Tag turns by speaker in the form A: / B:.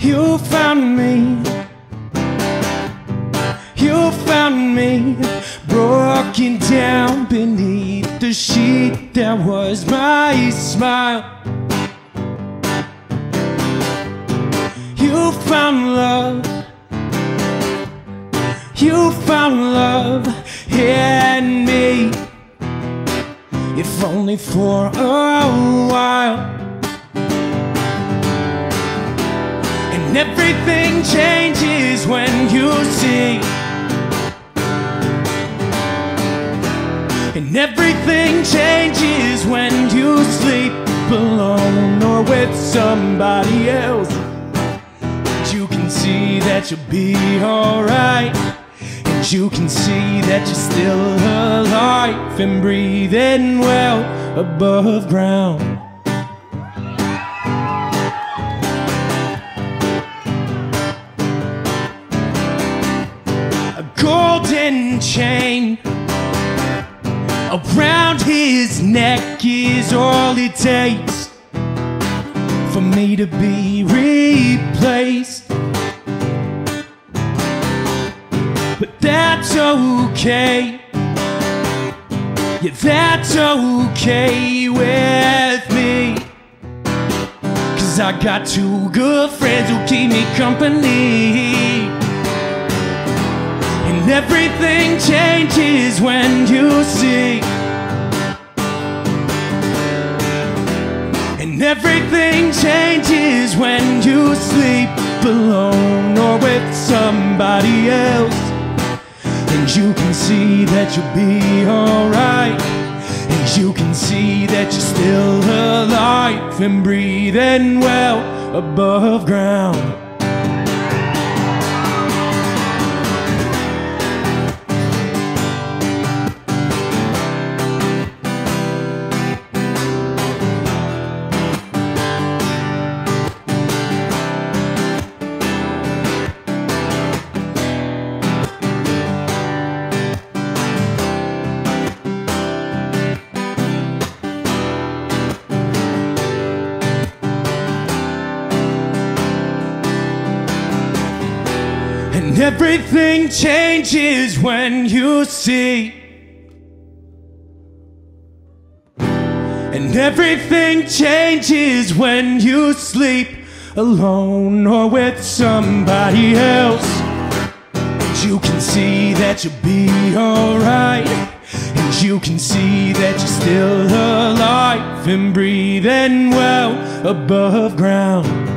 A: You found me. You found me. Broken down beneath the sheet That was my smile. You found love. You found love in me. If only for a while. And everything changes when you see. And everything changes when you sleep alone or with somebody else. That you'll be alright. And you can see that you're still alive and breathing well above ground. A golden chain around his neck is all it takes for me to be replaced. Okay. Yeah, that's okay with me. Cause I got two good friends who keep me company. And everything changes when you see. And everything changes when you sleep alone or with somebody else. You can see that you'll be alright. And you can see that you're still alive and breathing well above ground. Everything changes when you see. And everything changes when you sleep alone or with somebody else. And you can see that you'll be alright. And you can see that you're still alive and breathing well above ground.